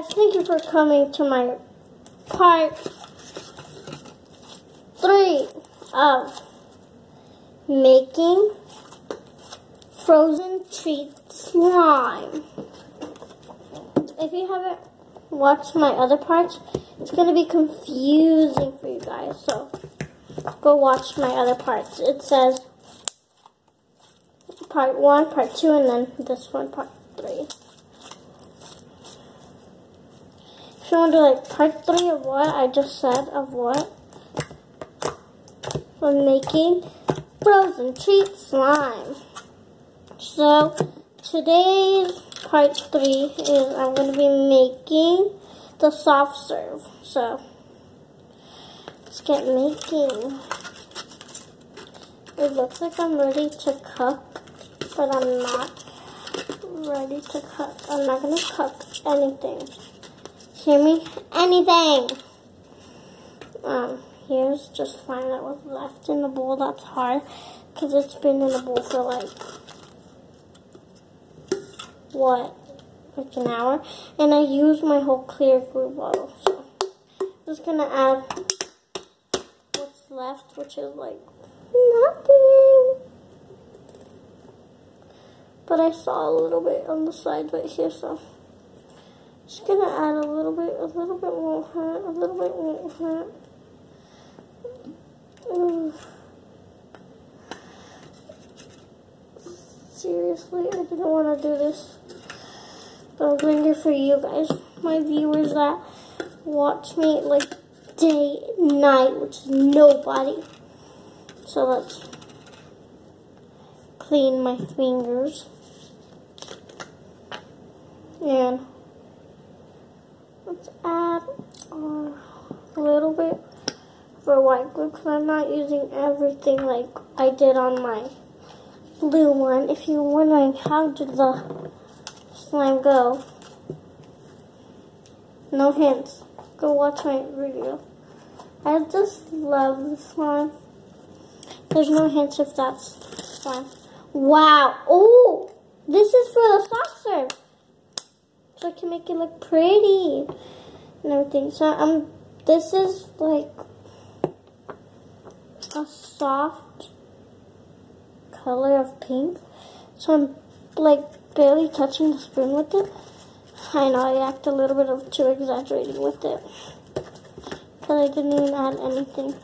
guys, thank you for coming to my part three of making frozen treat slime. If you haven't watched my other parts, it's going to be confusing for you guys. So go watch my other parts. It says part one, part two, and then this one, part three. If you want to do like part three of what I just said of what I'm making frozen treat slime. So today's part three is I'm going to be making the soft serve. So let's get making. It looks like I'm ready to cook, but I'm not ready to cook. I'm not going to cook anything. Hear me? Anything! Um, here's just slime that was left in the bowl. That's hard because it's been in the bowl for like what, like an hour. And I used my whole clear glue bottle. So I'm just going to add what's left, which is like nothing. But I saw a little bit on the side right here, so just gonna add a little bit, a little bit won't hurt, a little bit won't hurt. Seriously, I didn't want to do this. But I'm doing it for you guys, my viewers that watch me like day, night, which is nobody. So let's clean my fingers. And add uh, a little bit for white glue because I'm not using everything like I did on my blue one. If you're wondering how did the slime go. No hints. Go watch my video. I just love the slime. There's no hints if that's slime. Wow. Oh, this is for the serve. So I can make it look pretty and everything. So um, this is like a soft color of pink. So I'm like barely touching the spoon with it. I know I act a little bit of too exaggerating with it. But I didn't even add anything.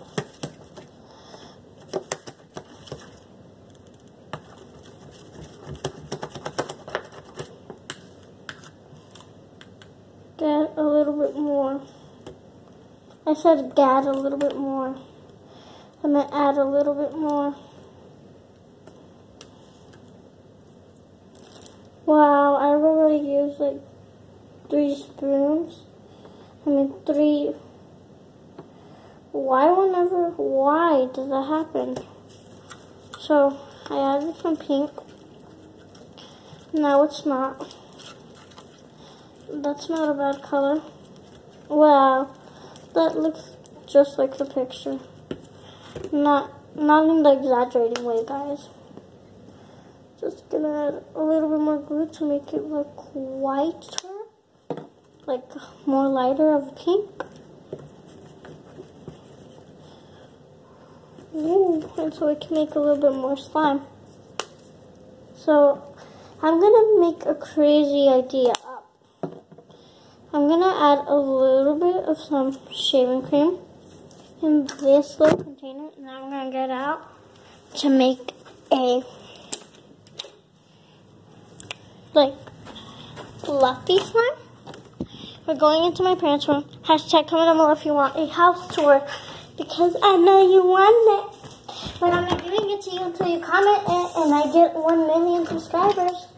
Get a little bit more. I said add a little bit more. I'm going to add a little bit more. Wow, I've already used like three spoons. I mean three. Why whenever, why does that happen? So I added some pink. Now it's not. That's not a bad color. Wow, that looks just like the picture. Not, not in the exaggerating way, guys. Just gonna add a little bit more glue to make it look whiter, like more lighter of pink. Ooh, and so we can make a little bit more slime. So I'm gonna make a crazy idea I'm gonna add a little bit of some shaving cream in this little container, and I'm gonna get out to make a like fluffy slime. We're going into my parents' room. Hashtag comment down below if you want a house tour because I know you want it. But I'm not giving it to you until you comment it and I get 1 million subscribers.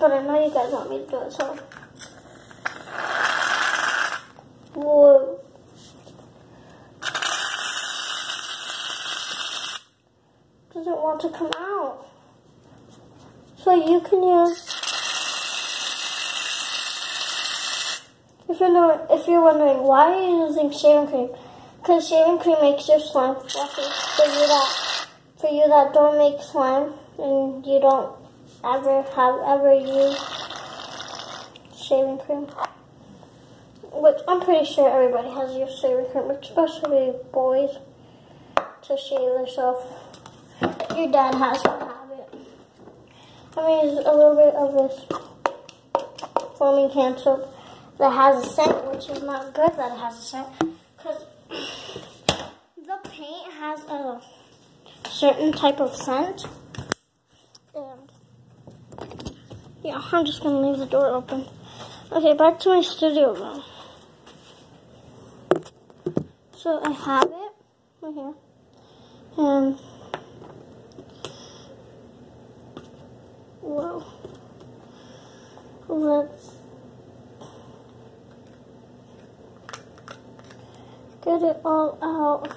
But I know you guys want me to do it, so. Doesn't want to come out. So you can use, if you're, if you're wondering why are you using shaving cream, because shaving cream makes your slime fluffy. For you that, for you that don't make slime and you don't ever have ever used shaving cream. Which I'm pretty sure everybody has your shaving cream, especially boys, to shave themselves. Your dad has to have it. I mean, a little bit of this foaming soap that has a scent, which is not good that it has a scent, because the paint has a certain type of scent. And yeah, I'm just gonna leave the door open. Okay, back to my studio room. So I have it right here. And whoa. Let's get it all out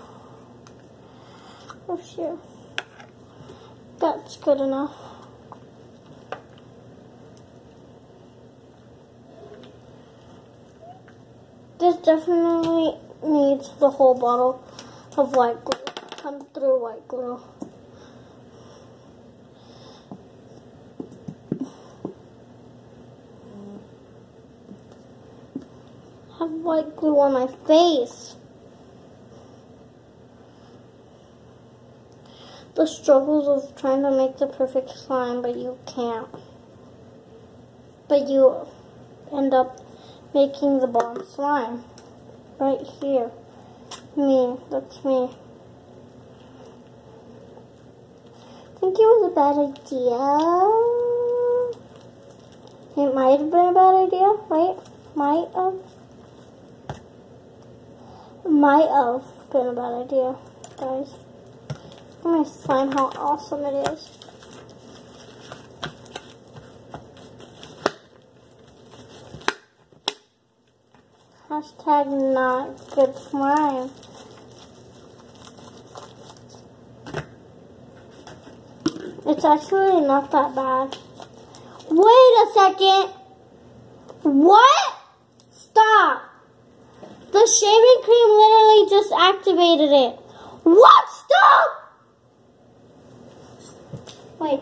oh, of here. That's good enough. This definitely needs the whole bottle of white glue. Come through white glue. have white glue on my face. The struggles of trying to make the perfect slime, but you can't. But you end up making the bomb slime. Right here. Me, that's me. I think it was a bad idea. It might have been a bad idea, right? Might have. Might have been a bad idea, guys. I'm gonna slime how awesome it is. Hashtag not good slime. It's actually not that bad. Wait a second. What? Stop. The shaving cream literally just activated it. What? Stop! Wait.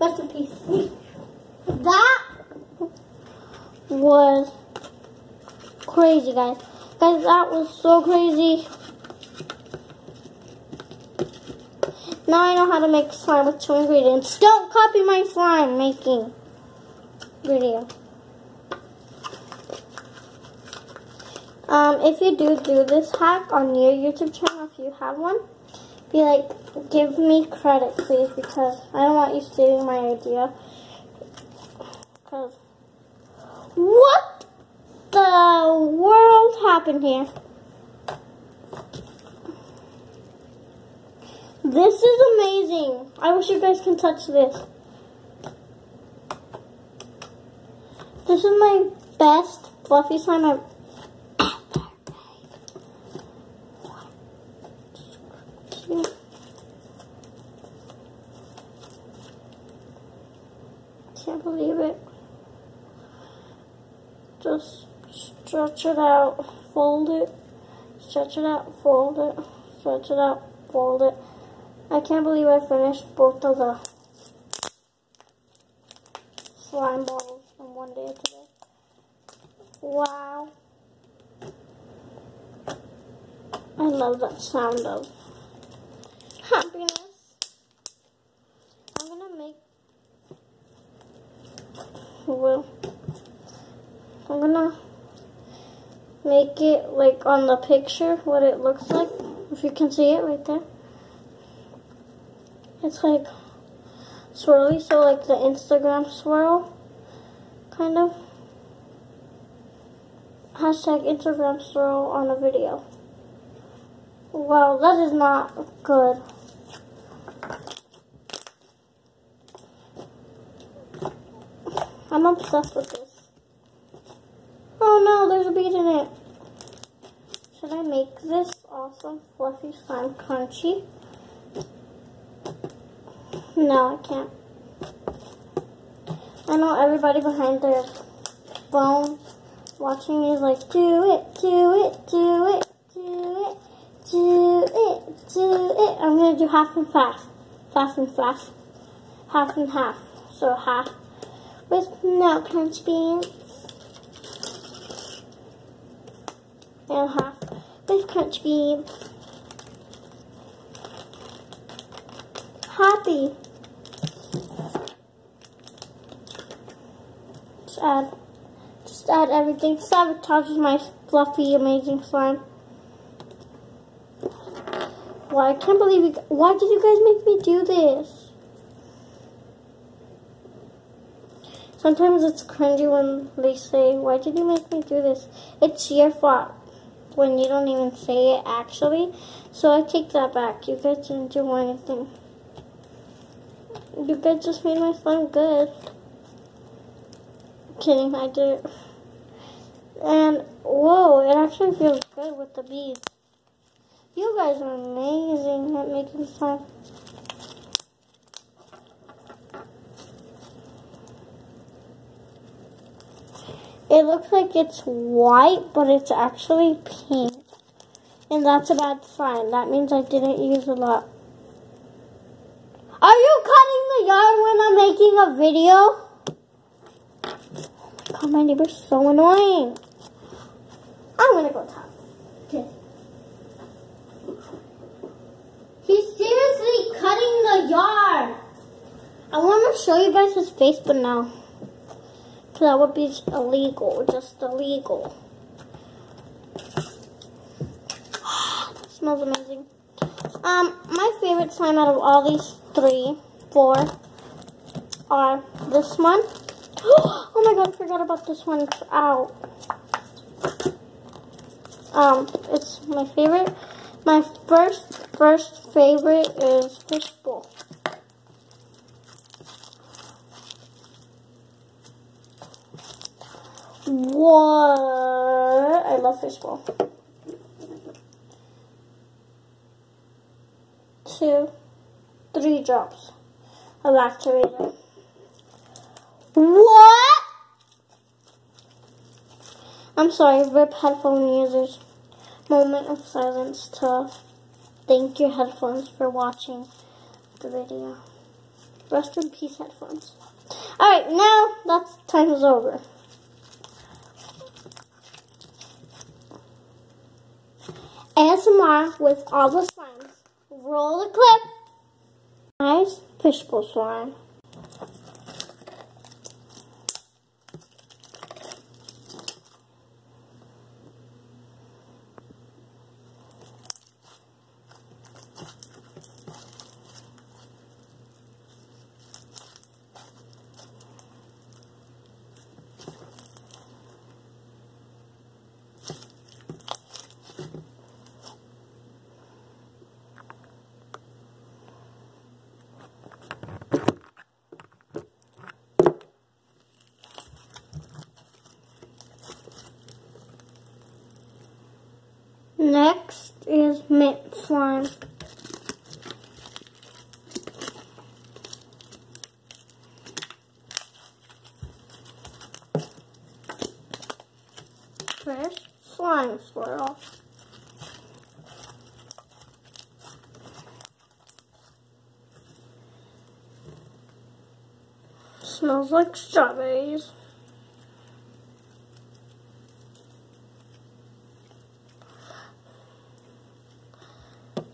Rest in peace. That was crazy, guys. Guys, that was so crazy. Now I know how to make slime with two ingredients. Don't copy my slime making video. Um, if you do do this hack on your YouTube channel, if you have one, be like, give me credit, please, because I don't want you stealing my idea. Because, what the world happened here? This is amazing. I wish you guys can touch this. This is my best fluffy slime I've Can't believe it. Just stretch it out, fold it, stretch it out, fold it, stretch it out, fold it. I can't believe I finished both of the slime balls in one day today. Wow. I love that sound of happiness. I'm gonna make, well, I'm gonna make it like on the picture what it looks like, if you can see it right there. It's like swirly, so like the Instagram swirl, kind of. Hashtag Instagram swirl on a video. Wow, that is not good. I'm obsessed with this. In it. Should I make this awesome fluffy slime crunchy? No, I can't. I know everybody behind their phone watching me is like, do it, do it, do it, do it, do it, do it. I'm going to do half and half. Half and half. Half and half. So half with no punch beans. And half with crunch beans. Happy. Just add, just add everything. Sabotages my fluffy, amazing slime. Why, I can't believe why did you guys make me do this? Sometimes it's cringy when they say, why did you make me do this? It's your fault when you don't even say it actually. So I take that back. You guys didn't do anything. You guys just made my slime good. Kidding, I did. And, whoa, it actually feels good with the beads. You guys are amazing at making slime. It looks like it's white, but it's actually pink. And that's a bad sign. That means I didn't use a lot. Are you cutting the yard when I'm making a video? Oh my god, my neighbor's so annoying. I'm gonna go talk. Okay. He's seriously cutting the yard. I want to show you guys his face, but now. That would be illegal, just illegal. smells amazing. Um, my favorite slime out of all these three, four, are this one. Oh my god, I forgot about this one. It's out. Um, it's my favorite. My first, first favorite is Fishbowl. What? I love fishbowl. Two, three drops of activator. What? I'm sorry, rip headphone users. Moment of silence to thank your headphones for watching the video. Rest in peace, headphones. Alright, now that time is over. ASMR with all the slimes. Roll the clip. Nice fishbowl slime. Next is mint slime. First, slime swirl. Smells like strawberries.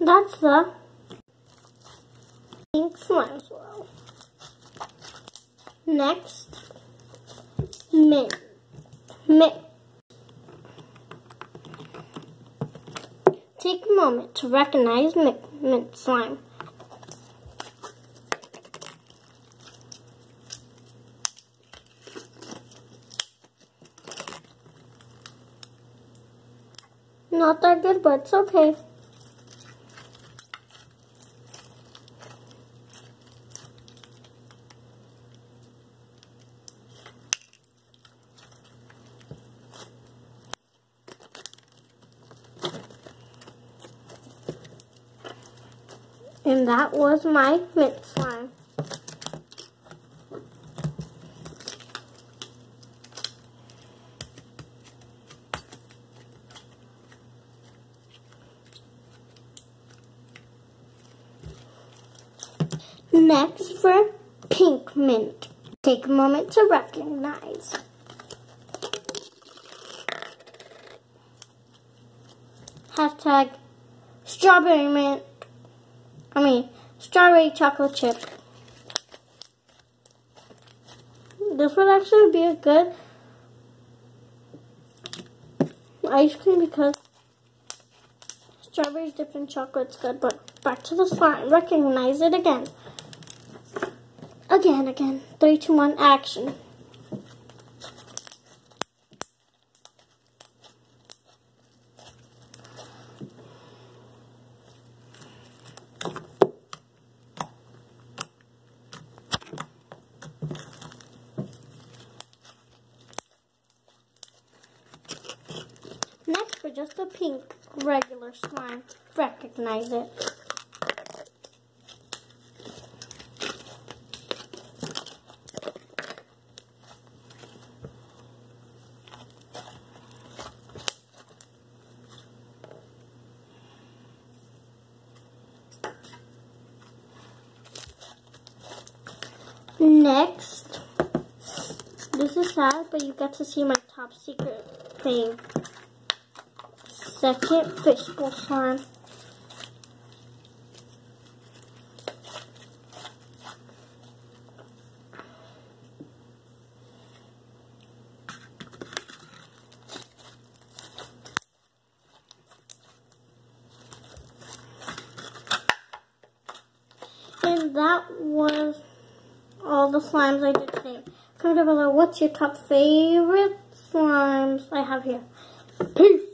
That's the pink slime swirl. Next, mint. Mint. Take a moment to recognize mint, mint slime. Not that good, but it's okay. And that was my mint slime. Next for pink mint. Take a moment to recognize. Hashtag strawberry mint. I mean, strawberry chocolate chip. This would actually be a good ice cream because strawberries dipped in chocolate's good. But back to the slime. Recognize it again. Again, again. Three, two, one, action. Next, for just a pink regular slime, recognize it. Next, this is sad, but you get to see my top secret thing. Second fishbowl slime. And that was all the slimes I did today. Comment down below what's your top favorite slimes I have here. Peace!